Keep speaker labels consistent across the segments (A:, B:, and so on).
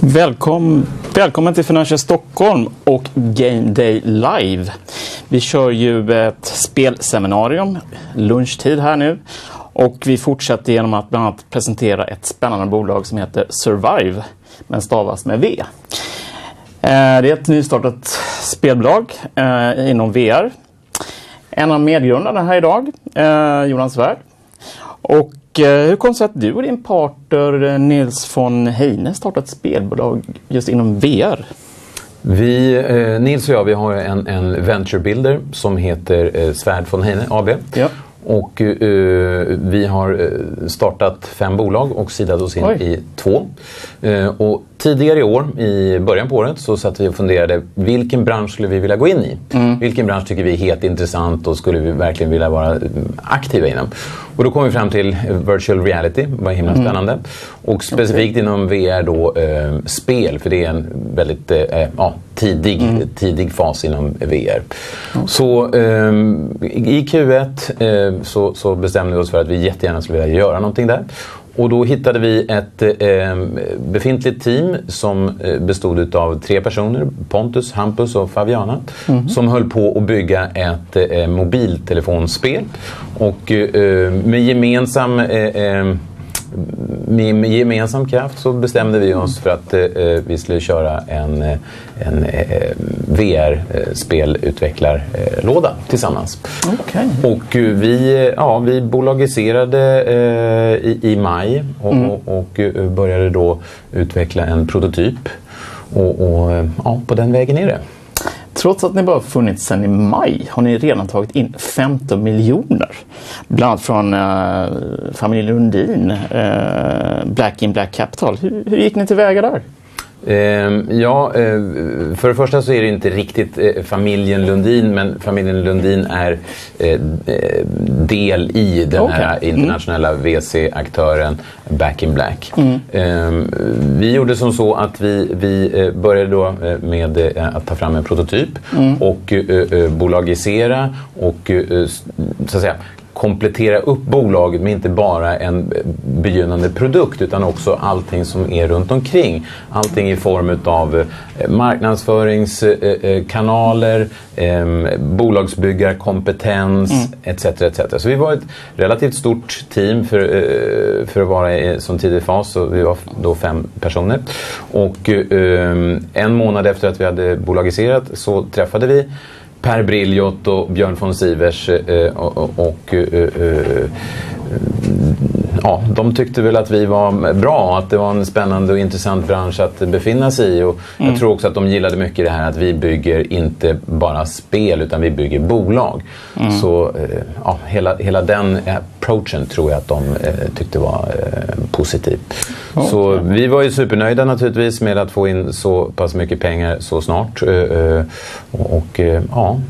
A: Välkom, välkommen till Financial Stockholm och Game Day Live. Vi kör ju ett spelseminarium, lunchtid här nu. Och vi fortsätter genom att bland annat presentera ett spännande bolag som heter Survive, men stavas med V. Eh, det är ett nystartat spelbolag eh, inom VR. En av medgrundarna här idag, eh, Jonas Svärd. Och hur kom det sig att du och din partner Nils von Heine startat ett spelbolag just inom VR?
B: Vi, eh, Nils och jag vi har en, en venture builder som heter eh, Svärd von Heine AB. Ja. Och eh, vi har eh, startat fem bolag och sidat oss in Oj. i två. Eh, och tidigare i år, i början på året, så satt vi och funderade vilken bransch skulle vi vilja gå in i? Mm. Vilken bransch tycker vi är helt intressant och skulle vi verkligen vilja vara aktiva inom? Och då kom vi fram till virtual reality, var himla mm. spännande. Mm. Och specifikt okay. inom VR då eh, spel, för det är en väldigt eh, ja, tidig, mm. tidig fas inom VR. Okay. Så eh, i Q1 eh, så, så bestämde vi oss för att vi jättegärna skulle vilja göra någonting där. Och då hittade vi ett eh, befintligt team som eh, bestod av tre personer, Pontus, Hampus och Fabiana, mm. som höll på att bygga ett eh, mobiltelefonspel. Och eh, med gemensam eh, eh, med gemensam kraft så bestämde vi oss för att eh, vi skulle köra en, en eh, VR-spelutvecklarlåda tillsammans. Okay. Och vi, ja, vi bolagiserade eh, i, i maj och, mm. och, och, började då utveckla en prototyp. Och, och ja, på den vägen är det.
A: Trots att ni bara funnits sedan i maj har ni redan tagit in 15 miljoner. Bland annat från äh, familjen Lundin, äh, Black in Black Capital. Hur, hur gick ni tillväga där?
B: Ehm, ja, eh, för det första så är det inte riktigt eh, familjen Lundin, men familjen Lundin är eh, del i den okay. här mm. internationella mm. VC-aktören Back in Black. Mm. Ehm, vi gjorde som så att vi, vi började då med att ta fram en prototyp mm. och bolagisera och så att säga komplettera upp bolaget med inte bara en begynnande produkt utan också allting som är runt omkring. Allting i form av eh, marknadsföringskanaler, eh, bolagsbyggarkompetens mm. etc, etc. Så vi var ett relativt stort team för, eh, för att vara i som tidig fas. Så vi var då fem personer. Och en månad efter att vi hade bolagiserat så träffade vi Per Brilliot och Björn von Sivers eh, och, och eh, eh, ja, de tyckte väl att vi var bra, att det var en spännande och intressant bransch att befinna sig i. Och mm. Jag tror också att de gillade mycket det här att vi bygger inte bara spel utan vi bygger bolag. Mm. Så ja, hela, hela den approachen tror jag att de tyckte var positiv. Okay. Så vi var ju supernöjda naturligtvis med att få in så pass mycket pengar så snart. Och ja,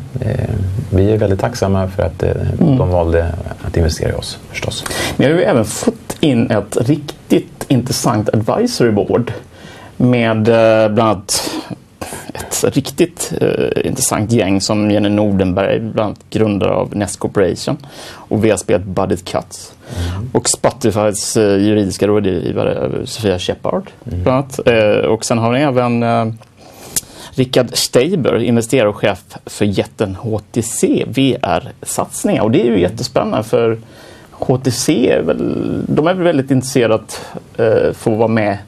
B: vi är väldigt tacksamma för att mm. de valde att investera i oss förstås.
A: Ni har ju även fått in ett riktigt intressant advisory board med bland annat ett riktigt eh, intressant gäng som Jenny Nordenberg, bland annat grundare av Nest Corporation och vi spelat Budget Cuts. Mm. Och Spotifys eh, juridiska rådgivare Sofia Shepard. Mm. Bland annat. Eh, och sen har ni även eh, Rickard Steiber, investerare och chef för jätten HTC VR-satsningar. Och det är ju jättespännande för HTC är väl, de är väl väldigt intresserade att eh, få vara med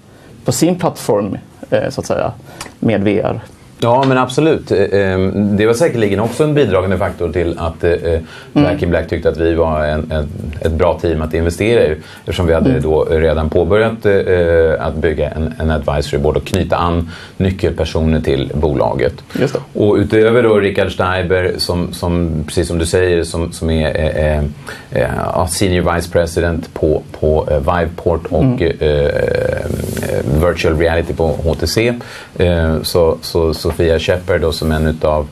A: på sin plattform eh, Eh, så att säga med VR.
B: Ja, men absolut. Eh, ehm, det var säkerligen också en bidragande faktor till att eh, eh, Black in Black tyckte att vi var en, en, ett bra team att investera i. Eftersom vi hade mm. då redan påbörjat att bygga en, en advisory board och knyta an nyckelpersoner till bolaget. Och utöver då Richard Steiber, som, som, precis som du säger, som, som är eh, eh, senior vice president på, på eh, Viveport och mm. virtual reality på HTC. så, så, så Sofia Shepard då, som en utav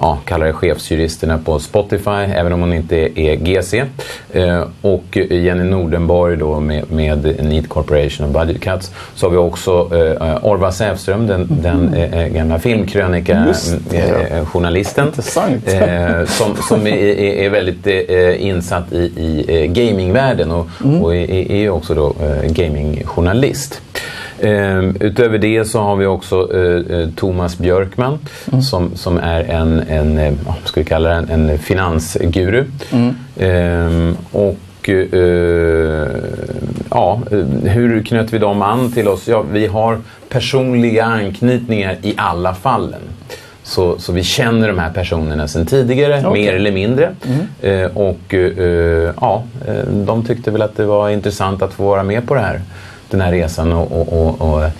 B: ja, kallar det chefsjuristerna på Spotify, även om hon inte är GC. Eh, och Jenny Nordenborg då med, med Neat Corporation och Budget Cuts. Så har vi också eh, Orvar Sävström, den, mm. den eh, gamla filmkrönika-journalisten. Eh, som som är, är, väldigt insatt i, i gamingvärlden och, mm. och är, är också då gamingjournalist. Eh, utöver det så har vi också eh, eh, Thomas Björkman mm. som, som är en, en eh, ska vi kalla det, en, en finansguru. Mm. Eh, och ja, hur knöt vi dem an till oss? Ja, vi har personliga anknytningar i alla fallen. Så, så vi känner de här personerna sedan tidigare, okay. mer eller mindre. Mm. Och ja, de tyckte väl att det var intressant att få vara med på det här den här resan. och, och, och, och eh,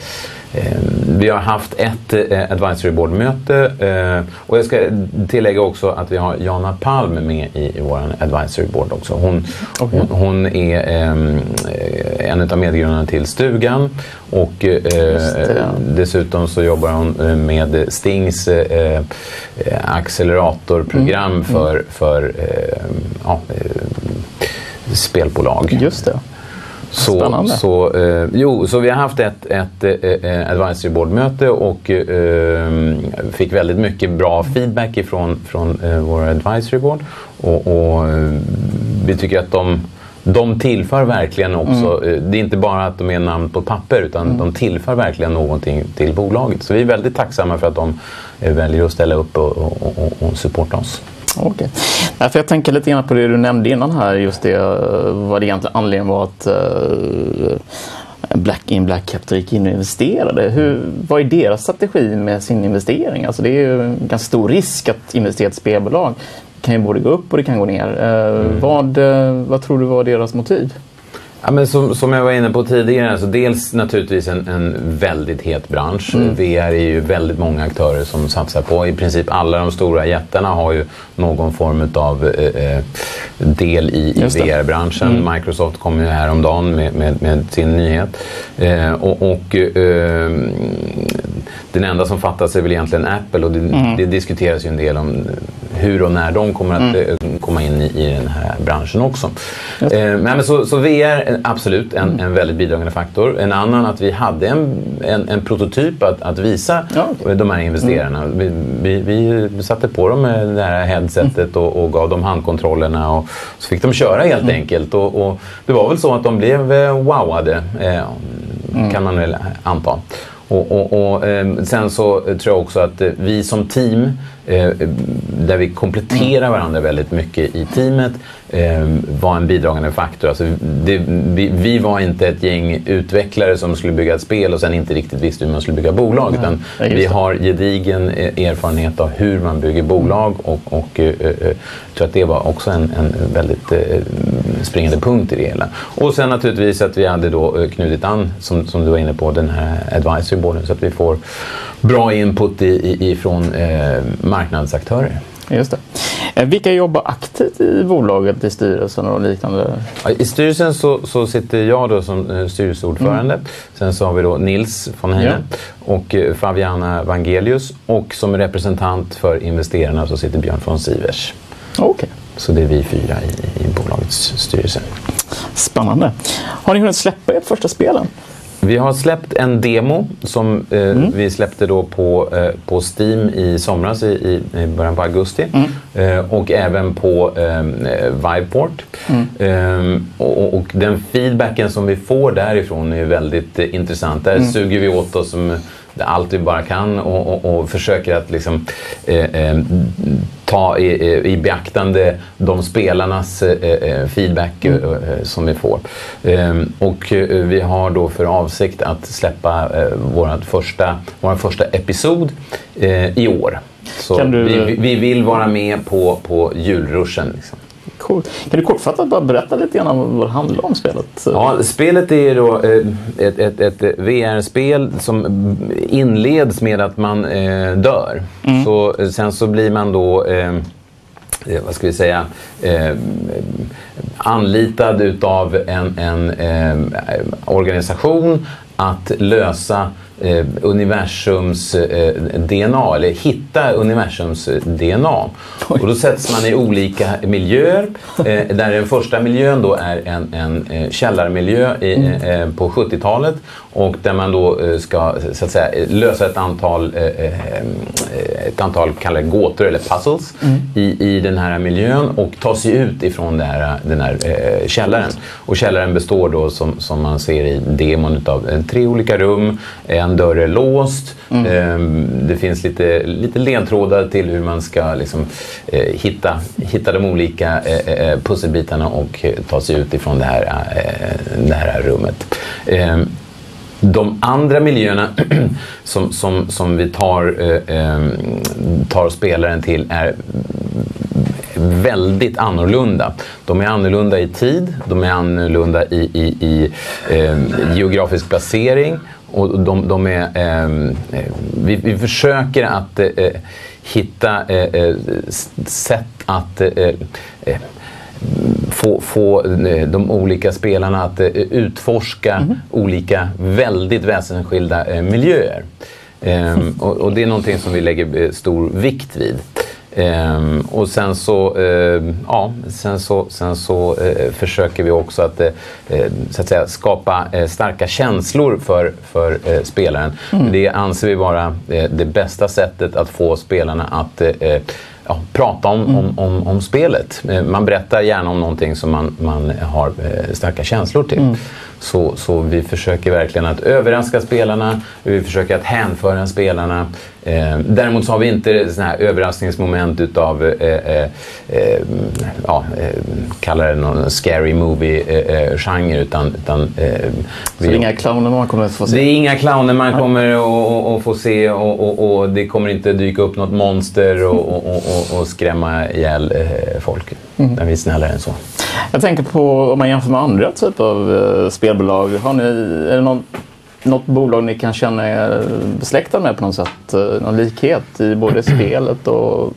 B: vi har haft ett eh, advisory board-möte eh, och jag ska tillägga också att vi har Jana Palm med i, i vår advisory board också. Hon, okay. hon, hon, är eh, en av medgrundarna till Stugan och dessutom så jobbar hon med Stings acceleratorprogram mm. för, mm. för ja, spelbolag.
A: Just det.
B: Så, Spännande. Så, eh, jo, så vi har haft ett, ett eh, eh, advisory board-möte och eh, fick väldigt mycket bra feedback ifrån från eh, våra advisory board. Och, och eh, vi tycker att de, de tillför verkligen också, mm. Eh, det är inte bara att de är namn på papper utan mm. de tillför verkligen någonting till bolaget. Så vi är väldigt tacksamma för att de väljer att ställa upp och, och, och, och supporta oss.
A: Okay. för jag tänker lite grann på det du nämnde innan här, just det vad det egentligen anledningen var att uh, Black in Black Capital gick in och investerade. Hur, vad är deras strategi med sin investering? Alltså det är ju en ganska stor risk att investera i ett spelbolag. Det kan ju både gå upp och det kan gå ner. Uh, mm. vad, vad tror du var deras motiv?
B: Ja, men som, som jag var inne på tidigare, alltså dels naturligtvis en, en väldigt het bransch. Mm. VR är ju väldigt många aktörer som satsar på. I princip alla de stora jättarna har ju någon form av eh, eh del i, i VR-branschen. Mm. Microsoft kom ju häromdagen med, med, med sin nyhet. Eh, och, och eh, den enda som fattas är väl egentligen Apple och det, mm. det, diskuteras ju en del om hur och när de kommer att mm. Eh, komma in i, i, den här branschen också. Eh, men så, så VR absolut en, mm. en väldigt bidragande faktor. En annan att vi hade en, en, en prototyp att, att visa ja, okay. de här investerarna. Vi, vi, vi, satte på dem det här headsetet och, och, gav dem handkontrollerna och så fick de köra helt mm. enkelt. Och, och, det var väl så att de blev eh, wowade, eh, mm. kan man väl anta. Och, och, och eh, sen så eh, tror jag också att eh, vi som team eh, eh där vi kompletterar varandra väldigt mycket i teamet var en bidragande faktor. Alltså det, vi, vi, var inte ett gäng utvecklare som skulle bygga ett spel och sen inte riktigt visste hur man skulle bygga bolag. Mm. Utan vi har gedigen erfarenhet av hur man bygger bolag och, och eh, jag tror att det var också en, en väldigt eh, springande punkt i det hela. Och sen naturligtvis att vi hade då knutit an, som, som du var inne på, den här advisory boarden så att vi får bra input ifrån eh, marknadsaktörer.
A: Just det. Eh, vilka jobbar aktivt i bolaget, i styrelsen och liknande?
B: I styrelsen så, så sitter jag då som eh, styrelseordförande. Mm. Sen så har vi då Nils von Heine ja. och eh, Fabiana Vangelius. Och som representant för investerarna så sitter Björn von Sivers.
A: Okay.
B: Så det är vi fyra i, i bolagets styrelse.
A: Spännande. Har ni hunnit släppa ert första spelen?
B: Vi har släppt en demo som eh, mm. vi släppte då på, eh, på Steam i somras i, i början på augusti. Mm. Eh, och även på eh, Viveport. Mm. Ehm, och, och, den feedbacken som vi får därifrån är väldigt intressant. Där mm. suger vi åt oss som allt vi bara kan och, och, och försöker att liksom, eh, eh, ta i, i beaktande de spelarnas eh, eh feedback. Eh, eh, som vi får. Ehm, och vi har då för avsikt att släppa eh, vår första, första episod i år. Så du... vi, vi, vill vara med på, på julruschen. Liksom.
A: Coolt. Kan du kortfattat bara berätta lite grann om vad det handlar om spelet?
B: Ja, spelet är då eh, ett, ett, ett VR-spel som inleds med att man eh, dör. Mm. Så, eh, sen så blir man då eh, eh, vad ska vi säga, eh, anlitad utav en, en organisation att lösa eh, universums eh, DNA, eller hitta universums eh, DNA. Och då sätts man i olika miljöer, eh, där den första miljön då är en, en eh, källarmiljö i, mm. Eh, på 70-talet och där man då ska så att säga, lösa ett antal, ett antal kallar gåtor eller puzzles mm. i, i den här miljön och ta sig ut ifrån det här, den här källaren. Och källaren består då som, som man ser i demon av tre olika rum, en dörr är låst, mm. Ehm, det finns lite, lite ledtrådar till hur man ska liksom, hitta, hitta de olika pusselbitarna och ta sig ut ifrån det här, det här rummet. Ehm, de andra miljöerna som, som, som vi tar, ehm, tar spelaren till är väldigt annorlunda. De är annorlunda i tid, de är annorlunda i, i, i eh, geografisk placering och de, de är, eh, vi, vi, försöker att eh, hitta eh, sätt att få, få de olika spelarna att utforska mm. olika väldigt väsensskilda miljöer. Um, och, och, det är någonting som vi lägger stor vikt vid. Um, och sen så, uh, ja, sen så, sen så uh, försöker vi också att, uh, så att säga, skapa starka känslor för, för spelaren. Mm. Det anser vi vara det bästa sättet att få spelarna att ja, prata om, mm. om, om, om, spelet. Man berättar gärna om någonting som man, man har starka känslor till. Mm. Så, så vi försöker verkligen att överraska spelarna, vi försöker att hänföra spelarna. Eh, däremot så har vi inte sådana här överraskningsmoment utav, eh, eh, eh ja, eh, kalla det någon scary movie-genre. Eh, utan, utan,
A: så det är inga clowner man kommer att få se?
B: Det är inga clowner man kommer att få se och, och, och, det kommer inte dyka upp något monster och, och, skrämma ihjäl folk. Mm. Där vi är snällare än så.
A: Jag tänker på om man jämför med andra typer av uh, spelbolag. Har ni, är det någon, något bolag ni kan känna er besläktade med på något sätt? Uh, någon likhet i både spelet och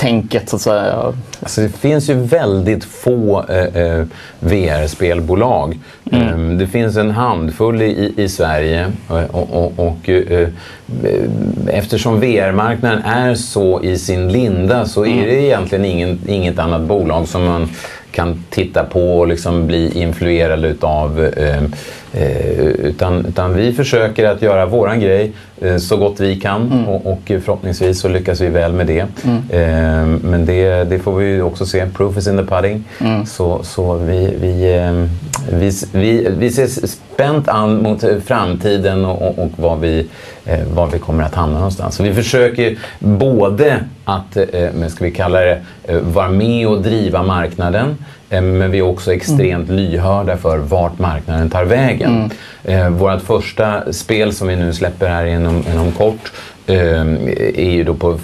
A: tänket så att säga?
B: Alltså, det finns ju väldigt få eh, eh VR-spelbolag. Mm. Um, det finns en handfull i, i Sverige och, och, och eh, eftersom VR-marknaden är så i sin linda så är mm. det egentligen ingen, inget annat bolag som man kan titta på och liksom bli influerad utav. Eh, eh, utan, utan vi försöker att göra våran grej eh, så gott vi kan mm. och, och, förhoppningsvis så lyckas vi väl med det. Mm. Eh, men det, det, får vi också se. Proof is in the pudding. Mm. Så, så vi, vi, eh, vi, vi, vi ser spänt an mot framtiden och, och, och vad vi eh, var vi kommer att hamna någonstans. Så vi försöker både att, eh, ska vi kalla det, eh, vara med och driva marknaden eh, men vi är också extremt mm. lyhörda för vart marknaden tar vägen. Mm. Eh, vårt första spel som vi nu släpper här inom, inom kort eh, är ju då på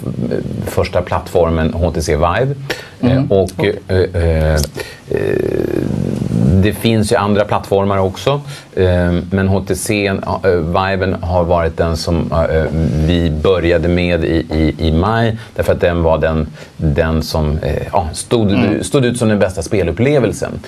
B: första plattformen HTC Vive. Mm. Eh, och eh, det finns ju andra plattformar också. Men HTC Vive har varit den som vi började med i, i, i maj. Därför att den var den, den som ja, stod, mm. stod ut som den bästa spelupplevelsen.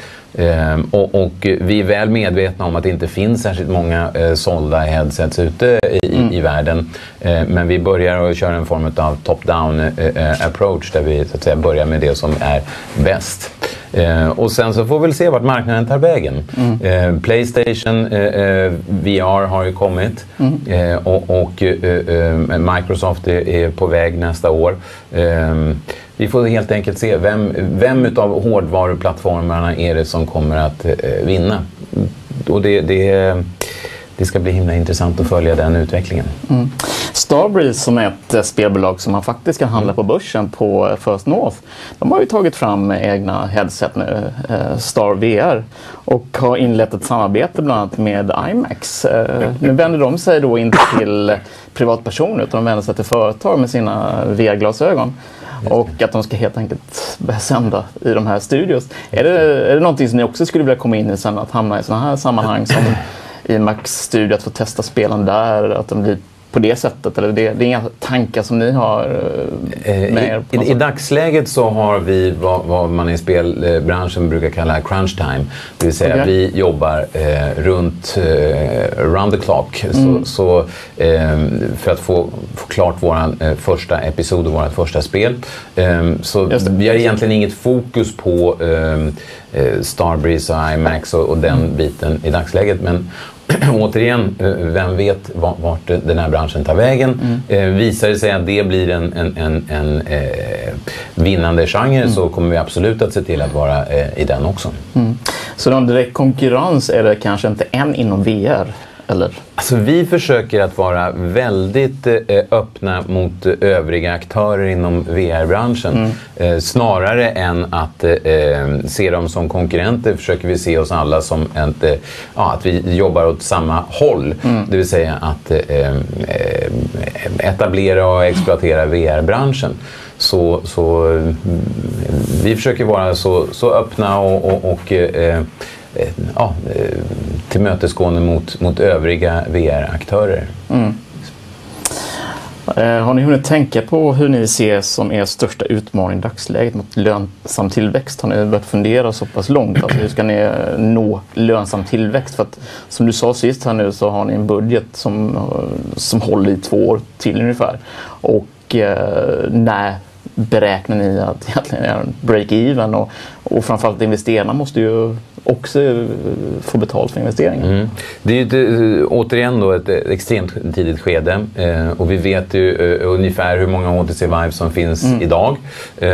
B: Och, och, vi är väl medvetna om att det inte finns särskilt många eh, sålda headsets ute i, mm. i världen. Eh, men vi börjar att köra en form av top-down eh, approach där vi så att säga, börjar med det som är bäst. Eh, och sen så får vi väl se vart marknaden tar vägen. Mm. Eh, Playstation eh, VR har ju kommit mm. och, och Microsoft är, är, på väg nästa år. vi får helt enkelt se vem, vem av hårdvaruplattformarna är det som kommer att vinna. Och det, det det ska bli himla intressant att följa den utvecklingen. Mm.
A: Starbreeze som är ett eh, spelbolag som man faktiskt kan handla på börsen på eh, First North. De har ju tagit fram egna headset nu, eh, Star VR, och har inlett ett samarbete bland annat med IMAX. Nu vänder de sig då inte till privatpersoner utan de vänder sig till företag med sina VR-glasögon och att de ska helt enkelt börja sända i de här studios. Är det, är det någonting som ni också skulle vilja komma in i sen, att hamna i sådana här sammanhang som i Max Studio, att få testa spelen där, att de blir på det sättet? Eller det, det är inga tankar som ni har
B: eh, med er? I, i, I, dagsläget så har vi vad, vad, man i spelbranschen brukar kalla crunch time. Det vill säga okay. vi jobbar eh, runt eh, around the clock. Mm. Så, så eh, för att få, få klart vår eh, första episod och vårt första spel. Eh, så vi har egentligen inget fokus på Starbreeze och IMAX och, och den mm. biten i dagsläget. Men återigen, eh, vem vet vart den här branschen tar vägen. Mm. Eh, visar det sig att det blir en, en, en, en eh, vinnande genre mm. så kommer vi absolut att se till att vara i den också. Mm.
A: Så någon direkt konkurrens är det kanske inte än inom VR? Eller?
B: Alltså, vi försöker att vara väldigt eh, öppna mot övriga aktörer inom VR-branschen. Mm. Eh, snarare än att eh, eh, se dem som konkurrenter försöker vi se oss alla som ett, eh, ja, att vi jobbar åt samma håll. Mm. Det vill säga att eh, etablera och exploatera VR-branschen. Så, så vi försöker vara så, så öppna och, och, och Eh, ja, eh, tillmötesgående mot, mot övriga VR-aktörer. Mm.
A: Eh, har ni hunnit tänka på hur ni ser som er största utmaning i dagsläget mot lönsam tillväxt? Har ni börjat fundera så pass långt? Alltså hur ska ni eh, nå lönsam tillväxt? För att, som du sa sist här nu så har ni en budget som, eh, som håller i två år till ungefär. Och eh, när beräknar ni att egentligen är break-even? Och, och framförallt investerarna måste ju också eh, få betalt för investeringen. Mm.
B: Det är ju ett, återigen då ett extremt tidigt skede eh, och vi vet ju uh, ungefär hur många HTC Vive som finns mm. idag. Uh,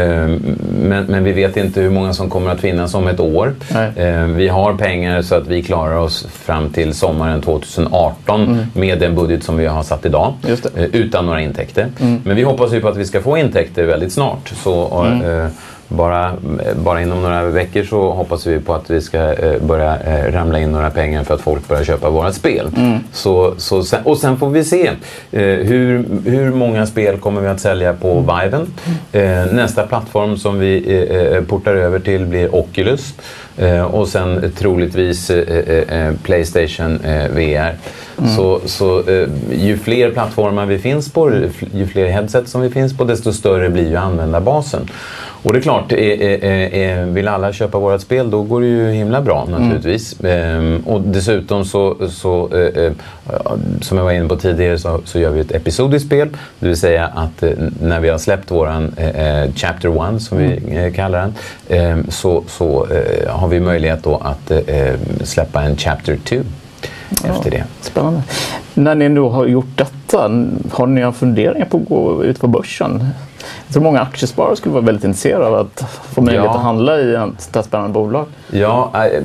B: men, men, vi vet inte hur många som kommer att finnas om ett år. Uh, vi har pengar så att vi klarar oss fram till sommaren 2018 mm. med den budget som vi har satt idag utan några intäkter. Mm. Men vi hoppas ju på att vi ska få intäkter väldigt snart. Så, mm bara, bara inom några veckor så hoppas vi på att vi ska eh, börja eh, ramla in några pengar för att folk börjar köpa våra spel. Mm. Så, så sen, och sen får vi se eh, hur, hur många spel kommer vi att sälja på mm. Viven. Eh, nästa plattform som vi eh, eh, portar över till blir Oculus och sen troligtvis Playstation VR. Mm. Så, så ju fler plattformar vi finns på, ju fler headset som vi finns på, desto större blir ju användarbasen. Och det är klart, är, är, vill alla köpa vårt spel då går det ju himla bra naturligtvis. Mm. Och dessutom så, så eh, eh, som jag var inne på tidigare, så, så gör vi ett episodiskt spel. Det vill säga att eh, när vi har släppt våran eh, eh Chapter 1 som mm. vi eh, kallar den, ehm, så, så har vi möjlighet då att släppa en Chapter 2 efter det.
A: Spännande. När ni nu har gjort detta, har ni funderingar på att gå ut på börsen? Jag tror många aktiesparare skulle vara väldigt intresserade av att få möjlighet ja. att handla i ett spännande bolag.
B: Ja, äh,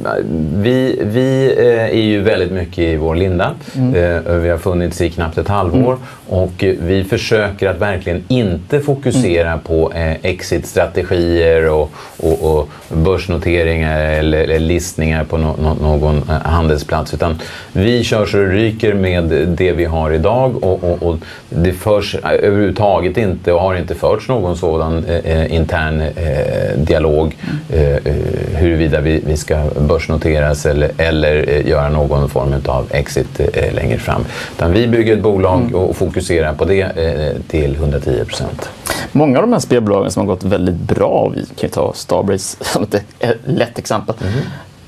B: vi, vi äh, är ju väldigt mycket i vår linda. Mm. Vi har funnits i knappt ett halvår mm. och vi försöker att verkligen inte fokusera mm. på exit-strategier och, och, och, börsnoteringar eller, listningar på no, någon handelsplats. Utan vi kör så det ryker med det vi har idag och, och, och det förs överhuvudtaget inte och har inte förts någon sådan eh, intern eh, dialog eh, huruvida vi, vi ska börsnoteras eller, eller eh, göra någon form av exit eh, längre fram. Utan vi bygger ett bolag mm. och fokuserar på det eh, till 110 procent.
A: Många av de här spelbolagen som har gått väldigt bra, vi kan ju ta Starbreeze som ett lätt exempel, mm.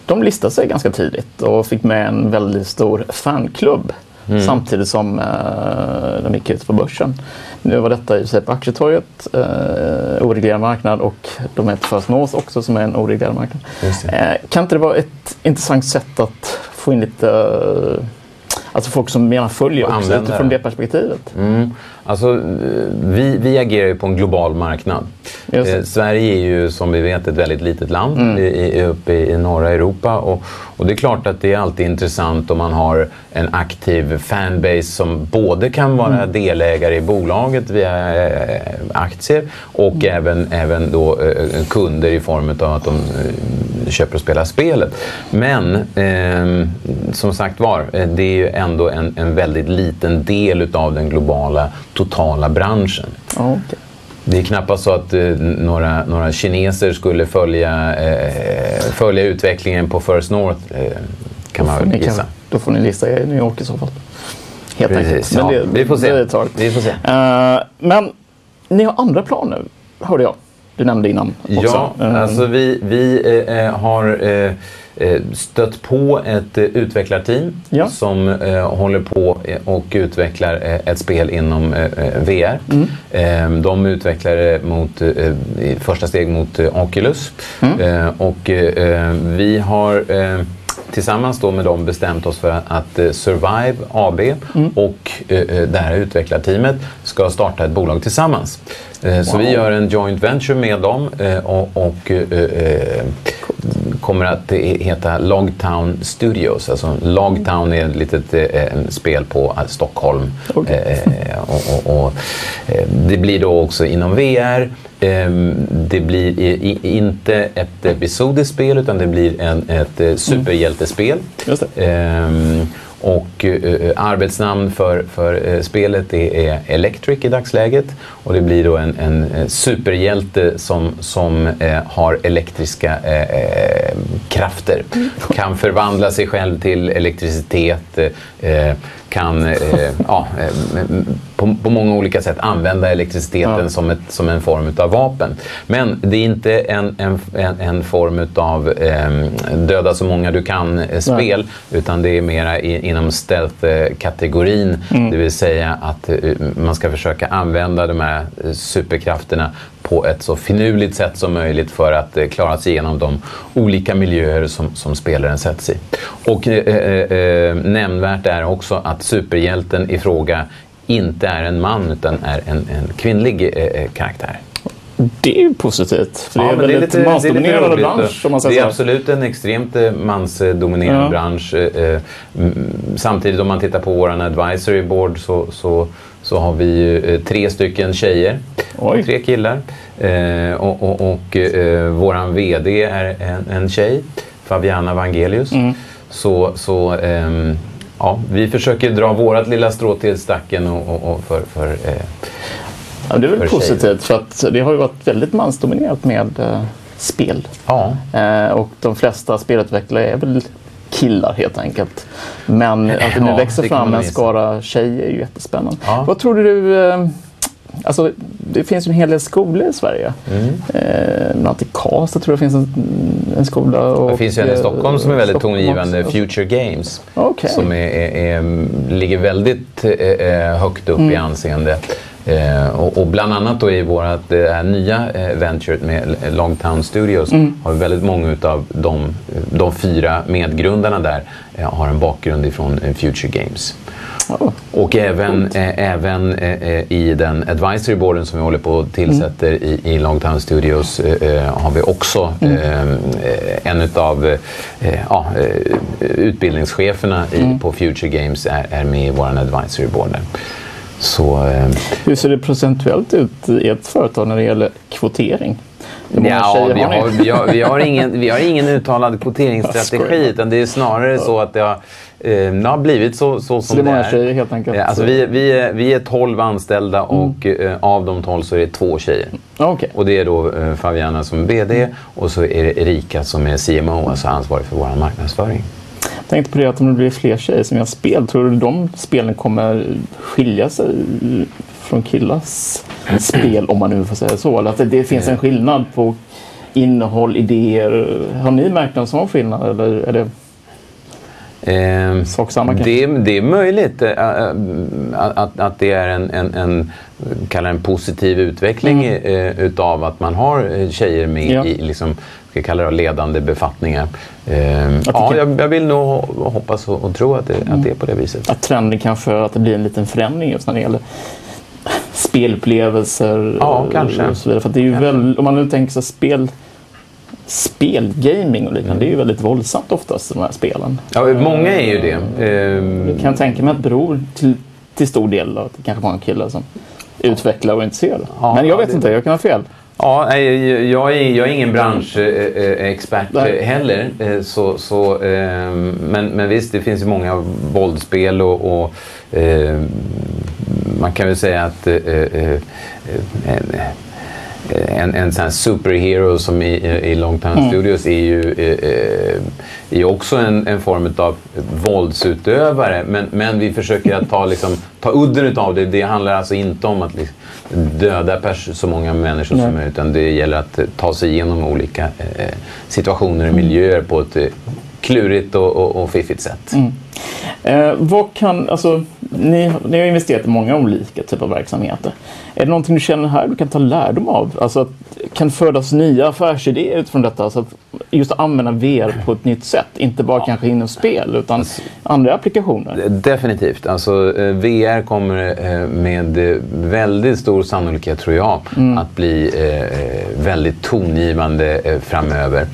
A: de listade sig ganska tidigt och fick med en väldigt stor fanklubb. Mm. Samtidigt som eh, de gick ut på börsen. Nu var detta i sig på Aktietorget, eh, oreglerad marknad och de är First North också som är en oreglerad marknad. Eh, kan inte det vara ett intressant sätt att få in lite eh, Alltså folk som gärna följer också utifrån det perspektivet.
B: Mm. Alltså, vi, vi agerar ju på en global marknad. Eh, Sverige är ju som vi vet ett väldigt litet land mm. i, uppe i, i norra Europa. Och, och, det är klart att det är alltid intressant om man har en aktiv fanbase som både kan vara mm. delägare i bolaget via äh, aktier och mm. även, även då, äh, kunder i form av att de äh, köper och spelar spelet. Men ehm, som sagt var, det är ju ändå en, en väldigt liten del utav den globala totala branschen.
A: okay.
B: Det är knappast så att eh, några, några kineser skulle följa, eh, följa utvecklingen på First North, eh, kan man gissa.
A: Kan, då får ni lista i New York i så fall. helt
B: Precis,
A: enkelt.
B: ja.
A: det,
B: Vi får se.
A: det.
B: Vi får se.
A: Eh, men ni har andra planer, hörde jag. Du nämnde innan också.
B: Ja,
A: Eh,
B: alltså vi, vi eh, har eh, eh, stött på ett eh, utvecklarteam
A: Ja.
B: som eh, håller på eh, och utvecklar eh, ett spel inom eh, eh, VR.
A: Mm.
B: Eh, de utvecklar det mot, eh, första steg mot eh, Oculus.
A: Mm.
B: Eh, och eh, vi har eh, tillsammans då med dem bestämt oss för att, eh, Survive AB
A: Mm.
B: och eh, eh, det här utvecklarteamet ska starta ett bolag tillsammans. Eh, Så
A: Wow.
B: vi gör en joint venture med dem och, och kommer att heta Logtown Studios. Alltså Logtown är ett litet spel på Stockholm. Eh, och, och, och, det blir då också inom VR. Eh, Det blir inte ett episodiskt spel utan det blir en, ett eh, superhjältespel.
A: Det.
B: Ehm, och eh, arbetsnamn för, för eh, spelet är Electric i dagsläget. Och det blir då en, en eh, superhjälte som, som eh, har elektriska eh, eh, krafter. Kan förvandla sig själv till elektricitet. Kan eh, ja, eh, på, på många olika sätt använda elektriciteten
A: Ja.
B: som, ett, som en form av vapen. Men det är inte en, en, en, form av eh, döda så många du kan eh, spel utan det är mera i, inom stealth-kategorin. Det vill säga att eh, man ska försöka använda de här eh, superkrafterna på ett så finurligt sätt som möjligt för att klara sig igenom de olika miljöer som, som spelaren sätts i. Och eh, nämnvärt är också att superhjälten i fråga inte är en man utan är en, en kvinnlig eh, eh, karaktär.
A: Det är ju positivt. För det är
B: men
A: väl lite mansdominerad bransch om man
B: Det
A: säger
B: är
A: så.
B: absolut en extremt eh, mansdominerad
A: Ja.
B: bransch. Eh, Samtidigt om man tittar på vår advisory board så, så, så har vi ju tre stycken tjejer
A: Oj.
B: och tre killar. Och och, och eh, våran VD är en, en tjej, Fabiana Vangelius.
A: Mm.
B: Så, så ehm, ja, vi försöker dra vårat lilla strå till stacken och, och, och för, för eh,
A: Ja, det är väl
B: för
A: positivt för att det har ju varit väldigt mansdominerat med eh, spel.
B: ja.
A: Eh, och de flesta spelutvecklare är väl killar helt enkelt. Men att det nu
B: Ja,
A: växer fram en skara tjejer är ju jättespännande.
B: Ja.
A: Vad tror du? Eh, alltså, det finns ju en hel del skolor i Sverige.
B: Mm.
A: Eh, bland annat i Karlstad tror jag finns en, en skola. Och,
B: Det finns ju en i Stockholm som är väldigt
A: Stockholm
B: tongivande,
A: också.
B: Future Games.
A: Okej.
B: Som är, är, är, ligger väldigt eh, högt upp i anseende. Eh, och, och bland annat då i vårt eh, nya eh, venture med Longtown Studios har vi väldigt många av de, de fyra medgrundarna där eh, har en bakgrund ifrån eh, Future Games. Och även, eh, även eh, eh, i den advisory boarden som vi håller på och tillsätter i, i Longtown Studios eh, eh, har vi också eh, eh, en av utbildningscheferna i, på Future Games är, är med i vår advisory board. där. Så,
A: Hur ser det procentuellt ut i ett företag när det gäller kvotering?
B: Ja, vi
A: har
B: vi, har, vi, har ingen, vi har ingen uttalad kvoteringsstrategi utan det är snarare så att det har, det har blivit så, så som
A: det är många
B: är.
A: tjejer helt enkelt?
B: Alltså vi, vi, är, vi är 12 anställda och eh, av de 12 så är det två tjejer.
A: Ja, Okej.
B: Och det är då eh, Fabiana som VD och så är det Erika som är CMO, alltså ansvarig för vår marknadsföring.
A: Jag tänkte på det att om det blir fler tjejer som gör spel, tror du de spelen kommer skilja sig från killars spel, om man nu får säga så? Eller att det, det finns en skillnad på innehåll, idéer. Har ni märkt någon sån skillnad eller är det
B: Eh,
A: samma
B: det, det är möjligt eh, eh, att, att det är en, en, en, kallar en positiv utveckling eh, utav att man har eh, tjejer med
A: Mm. Ja.
B: i liksom, ska jag kalla det, ledande befattningar. Eh, ja,
A: kan-
B: jag, jag vill nog ho- hoppas och, och tro att det, att det är på det viset.
A: Att trenden kanske att det blir en liten förändring just när det gäller spelupplevelser
B: Ja, kanske.
A: och så vidare. För att det är ju väl, om man nu tänker sig spel, spelgaming och liknande, det är ju väldigt våldsamt oftast de här spelen.
B: Ja, många är ju det. Eh,
A: Det kan jag tänka mig att det beror till, till stor del att det kanske var en kille som utvecklar och är intresserad.
B: Ja,
A: Men jag
B: ja,
A: vet
B: det-
A: inte, jag kan ha fel.
B: Ja, jag är, jag är ingen branschexpert
A: Nej.
B: heller. eh, Så, så, eh, men, men visst, det finns ju många våldsspel och, och eh, man kan väl säga att eh, eh, eh, en, en sån superhero som i, i Longtime mm. Studios är ju är, är också en, en form av våldsutövare. Men, men vi försöker att ta, liksom, ta udden av det. Det handlar alltså inte om att liksom, döda så många människor Nej. som möjligt. Utan det gäller att ta sig igenom olika eh, situationer och miljöer på ett klurigt och, och, och fiffigt sätt. Mm.
A: Eh, vad kan, alltså, ni, ni har investerat i många olika typer av verksamheter. Är det någonting du känner här du kan ta lärdom av? Alltså, kan födas nya affärsidéer utifrån detta? Alltså, just att använda VR på ett nytt sätt. Inte bara ja. kanske inom spel utan andra applikationer.
B: Definitivt. Alltså, eh, VR kommer eh, med väldigt stor sannolikhet, tror jag, mm. att bli eh, väldigt tongivande framöver.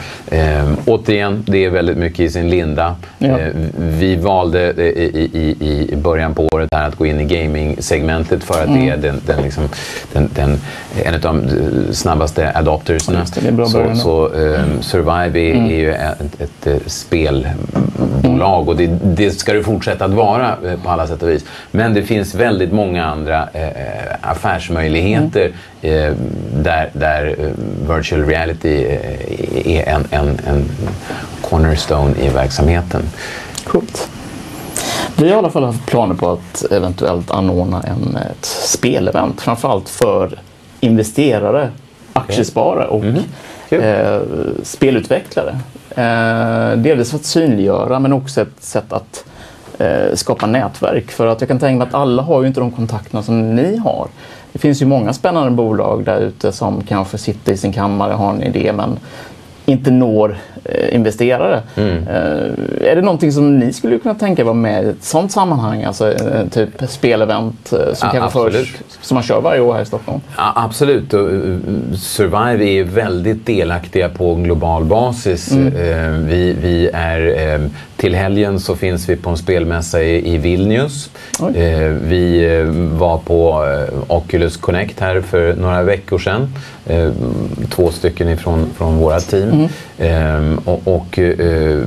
B: Återigen, det är väldigt mycket i sin linda. Ja. Vi valde i, i, i början på året här att gå in i gaming-segmentet för att mm. det är den, den, liksom, den, den, en av de snabbaste adoptersna. så, så um, Survive är, mm. är ju ett, ett, ett spelbolag och det, det, ska det fortsätta att vara eh, på alla sätt och vis. Men det finns väldigt många andra eh, affärsmöjligheter mm. eh, där, där virtual reality eh, är en, en, en cornerstone i verksamheten.
A: Coolt. Vi har i alla fall haft planer på att eventuellt anordna en, ett spelevent, framförallt för investerare, aktiesparare och mm. eh, spelutvecklare. Eh, delvis för att synliggöra men också ett sätt att eh, skapa nätverk. För att jag kan tänka mig att alla har ju inte de kontakterna som ni har. Det finns ju många spännande bolag där ute som kanske sitter i sin kammare och har en idé men inte når eh, investerare. Mm. Eh, är det någonting som ni skulle kunna tänka er vara med i ett sådant sammanhang? Alltså eh, typ spelevent som, ja, förs, som man kör varje år här i Stockholm?
B: Ja, absolut. Survive är väldigt delaktiga på global basis. Mm. Vi, vi är till helgen så finns vi på en spelmässa i, i Vilnius. Eh, vi eh, var på eh, Oculus Connect här för några veckor sedan. Eh, två stycken ifrån från våra team. Mm. Ehm, och, och eh,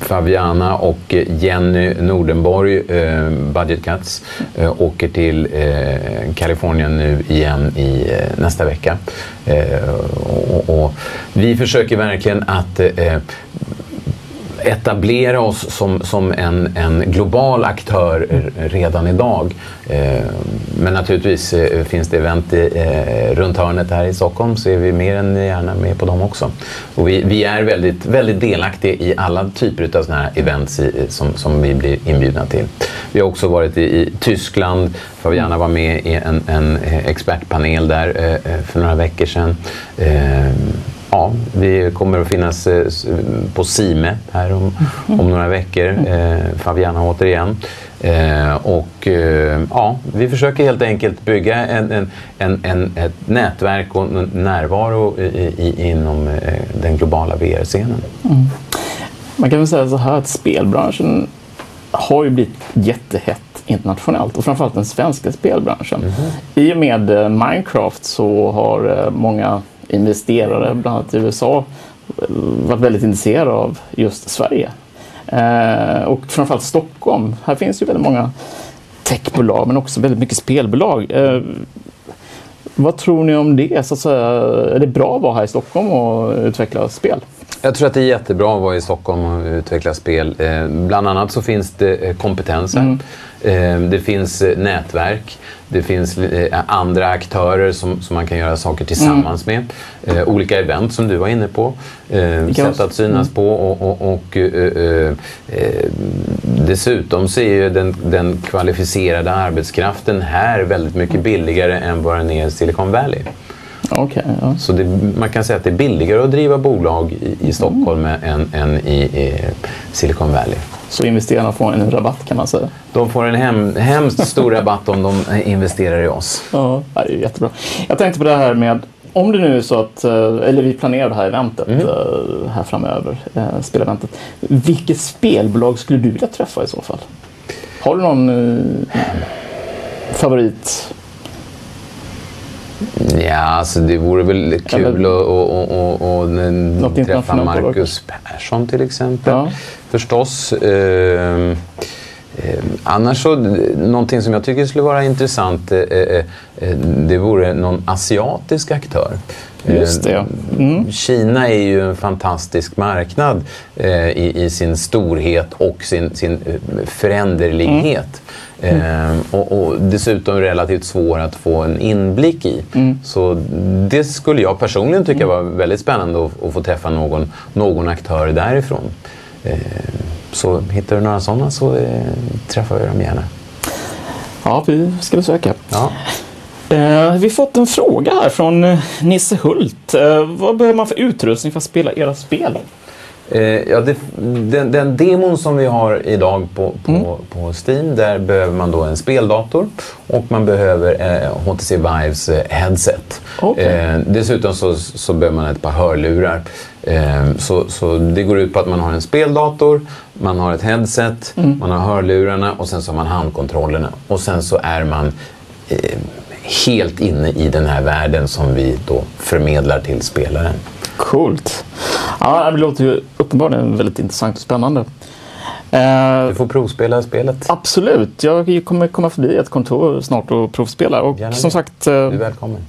B: Fabiana och Jenny Nordenborg, eh, Budget Cuts, eh, åker till eh, Kalifornien nu igen i eh, nästa vecka. Eh, och, och, vi försöker verkligen att etablera oss som, som en, en global aktör redan idag. Eh, men naturligtvis eh, finns det event eh, runt hörnet här i Stockholm så är vi mer än gärna med på dem också. Och vi, vi är väldigt, väldigt delaktiga i alla typer av sådana här events i, som, som vi blir inbjudna till. Vi har också varit i, i Tyskland, gärna vara med i en, en expertpanel där för några veckor sedan. Ja, vi kommer att finnas eh, på Sime här om, om några veckor. Eh, Fabiana återigen. Eh, och eh, ja, vi försöker helt enkelt bygga en, en, en, en ett nätverk och närvaro i, i, inom eh, den globala VR-scenen. Mm.
A: Man kan väl säga så här att spelbranschen har ju blivit jättehett internationellt och framförallt den svenska spelbranschen. Mm. I och med eh, Minecraft så har många investerare, bland annat i USA, varit väldigt intresserade av just Sverige. Eh, och framförallt Stockholm. Här finns ju väldigt många techbolag men också väldigt mycket spelbolag. Eh, vad tror ni om det? Så att säga, är det bra att vara här i Stockholm och utveckla spel?
B: Jag tror att det är jättebra att vara i Stockholm och utveckla spel. Eh, bland annat så finns det eh, kompetenser. Mm. Eh, det finns nätverk. Det finns andra aktörer som, som man kan göra saker tillsammans mm. med. olika event som du var inne på. sätt att synas mm. på. Och, och, och eh, dessutom så är ju den, den kvalificerade arbetskraften här väldigt mycket billigare än vad den är i Silicon Valley.
A: Okay, ja.
B: Så det, man kan säga att det är billigare att driva bolag i, i Stockholm mm. än, än i, i, Silicon Valley.
A: Så investerarna får en rabatt kan man säga?
B: De får en hem, hemskt stor rabatt om de investerar i oss.
A: Ja, det är jättebra. Jag tänkte på det här med om det nu är så att, eh, eller vi planerar det här eventet mm. Här framöver, eh, speleventet. Vilket spelbolag skulle du vilja träffa i så fall? Har du någon favorit
B: Ja, alltså det vore väl kul att träffa Marcus Persson till exempel. Ja. Förstås. Eh, Eh, annars så, någonting som jag tycker skulle vara intressant, eh, eh, eh det vore någon asiatisk aktör.
A: Just det, ja.
B: Mm. Kina är ju en fantastisk marknad eh, i, i, sin storhet och sin, sin föränderlighet. Mm. Eh, och, och, dessutom relativt svår att få en inblick i. Mm. Så det skulle jag personligen tycka var väldigt spännande att, att få träffa någon, någon aktör därifrån. Eh, så hittar du några sådana så eh, träffar vi dem gärna.
A: Ja, vi ska besöka. Ja. Eh, vi har fått en fråga här från eh, Nisse Hult. Eh, vad behöver man för utrustning för att spela era spel?
B: Ja, det, den, den, demon som vi har idag på, på, mm. på Steam, där behöver man då en speldator och man behöver eh, HTC Vives headset. Okay. Eh, dessutom så, så behöver man ett par hörlurar. Eh, så, så det går ut på att man har en speldator, man har ett headset, mm. man har hörlurarna och sen så har man handkontrollerna. Och sen så är man helt inne i den här världen som vi då förmedlar till spelaren.
A: Coolt. Ja, det låter ju uppenbarligen väldigt intressant och spännande.
B: Eh, du får provspela spelet.
A: Absolut. Jag kommer komma förbi ett kontor snart och provspela. Och Gärna som sagt,
B: eh, du är välkommen.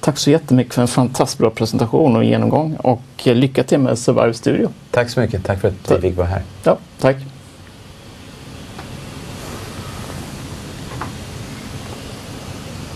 A: Tack så jättemycket för en fantastiskt bra presentation och genomgång. Och lycka till med Survive Studio.
B: Tack så mycket. Tack för att vi fick vara här.
A: Ja, tack.